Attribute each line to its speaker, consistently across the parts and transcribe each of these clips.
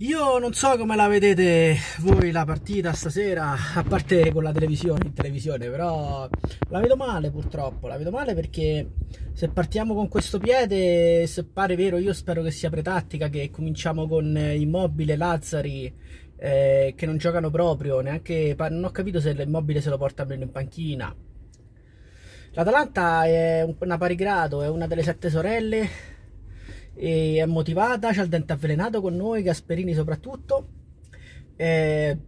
Speaker 1: Io non so come la vedete voi la partita stasera, a parte con la televisione in televisione, però la vedo male purtroppo, la vedo male perché se partiamo con questo piede, se pare vero, io spero che sia pretattica, che cominciamo con Immobile, Lazzari, eh, che non giocano proprio, neanche, non ho capito se l'Immobile se lo porta almeno in panchina. L'Atalanta è una pari grado, è una delle sette sorelle, è motivata, c'ha il dente avvelenato con noi, Gasperini soprattutto. Eh,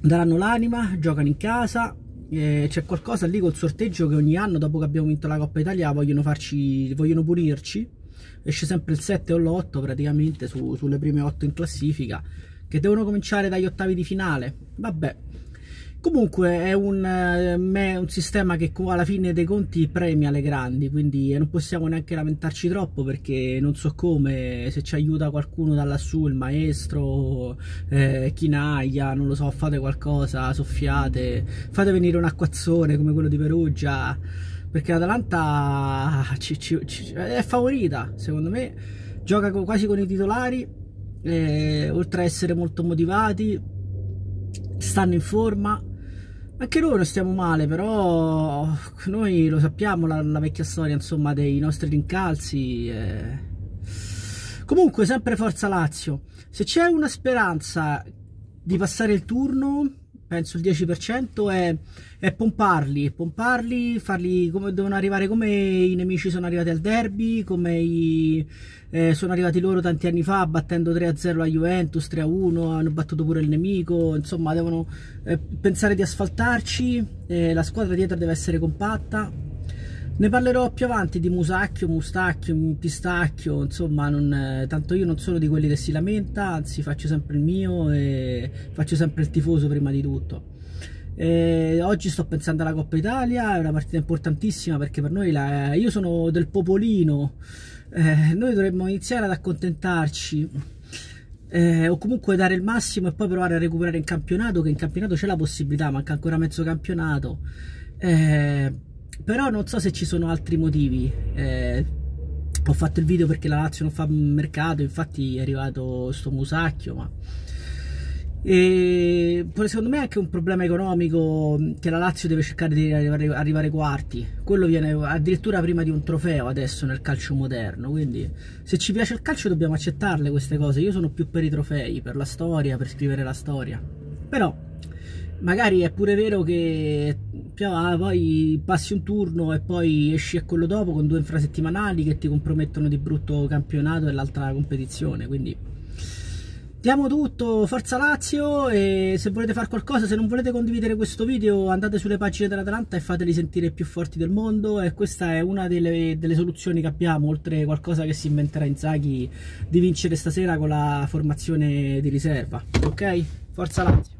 Speaker 1: daranno l'anima, giocano in casa. Eh, c'è qualcosa lì col sorteggio che ogni anno, dopo che abbiamo vinto la Coppa Italia, vogliono farci, vogliono pulirci. Esce sempre il 7 o l'8 praticamente su, sulle prime 8 in classifica, che devono cominciare dagli ottavi di finale. Vabbè, Comunque è un, eh, un, sistema che alla fine dei conti premia le grandi, quindi non possiamo neanche lamentarci troppo perché non so come, se ci aiuta qualcuno da lassù, il maestro, eh, Chinaglia, non lo so, fate qualcosa, soffiate, fate venire un acquazzone come quello di Perugia, perché l'Atalanta ci, è favorita, secondo me, gioca quasi con i titolari, eh, oltre a essere molto motivati, stanno in forma anche non stiamo male, però noi lo sappiamo la, la vecchia storia insomma dei nostri rincalzi. Eh. Comunque, sempre Forza Lazio. Se c'è una speranza di passare il turno, penso il 10% è, è, pomparli, pomparli, farli come devono arrivare come i nemici sono arrivati al derby, come i, eh, sono arrivati loro tanti anni fa battendo 3-0 la Juventus, 3-1, hanno battuto pure il nemico, insomma devono eh, pensare di asfaltarci, eh, la squadra dietro deve essere compatta. Ne parlerò più avanti di Musacchio, Mustacchio, Pistacchio, insomma, non, eh, tanto io non sono di quelli che si lamenta, anzi faccio sempre il mio e faccio sempre il tifoso prima di tutto. E oggi sto pensando alla Coppa Italia, è una partita importantissima perché per noi la, io sono del popolino, eh, noi dovremmo iniziare ad accontentarci eh, o comunque dare il massimo e poi provare a recuperare in campionato, che in campionato c'è la possibilità, manca ancora mezzo campionato. Eh, però non so se ci sono altri motivi. Eh, ho fatto il video perché la Lazio non fa mercato infatti è arrivato sto musacchio ma e secondo me è anche un problema economico che la Lazio deve cercare di arrivare, arrivare quarti. Quello viene addirittura prima di un trofeo adesso nel calcio moderno quindi se ci piace il calcio dobbiamo accettarle queste cose. Io sono più per i trofei per la storia per scrivere la storia. Però magari è pure vero che poi passi un turno e poi esci a quello dopo con due infrasettimanali che ti compromettono di brutto campionato e l'altra competizione quindi diamo tutto forza Lazio e se volete fare qualcosa se non volete condividere questo video andate sulle pagine dell'Atalanta e fateli sentire più forti del mondo e questa è una delle, delle soluzioni che abbiamo oltre qualcosa che si inventerà Inzaghi di vincere stasera con la formazione di riserva ok? Forza Lazio